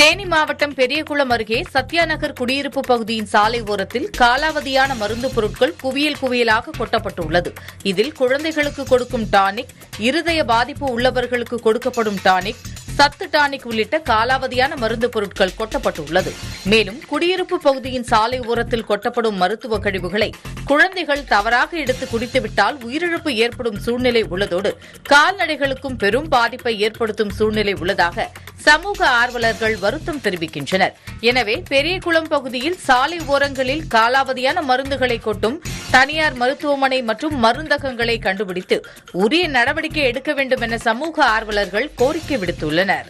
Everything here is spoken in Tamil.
தேனி மாவட்டம் பெரியகுளம் அருகே சத்யாநகர் குடியிருப்பு பகுதியின் சாலை ஓரத்தில் காலாவதியான மருந்து பொருட்கள் குவியல் குவியலாக கொட்டப்பட்டுள்ளது. இதில் குழந்தைகளுக்கு கொடுக்கும் டானிக் இருதய பாதிப்பு உள்ளவர்களுக்கு கொடுக்கப்படும் டானிக் சத்து டானிக் உள்ளிட்ட காலாவதியான மருந்து பொருட்கள் கொட்டப்பட்டுள்ளது. மேலும் குடியிருப்பு பகுதியின் சாலை ஓரத்தில் கொட்டப்படும் மருத்துவ கழிவுகளை குழந்தைகள் தவறாக எடுத்து குடித்துவிட்டால் உயிரிழப்பு ஏற்படும் சூழ்நிலை உள்ளதோடு கால்நடைகளுக்கும் பெரும் பாதிப்பை ஏற்படுத்தும் சூழ்நிலை உள்ளதாக சமூக ஆர்வலர்கள் வருத்தம் தெரிவிக்கின்றனர். எனவே பெரியகுளம் பகுதியில் சாலை ஓரங்களில் காலாவதியான மருந்துகளை கொட்டும் தனியார் மருத்துவமனை மற்றும் மருந்தகங்களை கண்டுபிடித்து உரிய நடவடிக்கை எடுக்க வேண்டும் என சமூக ஆர்வலர்கள் கோரிக்கை விடுத்துள்ளனர்.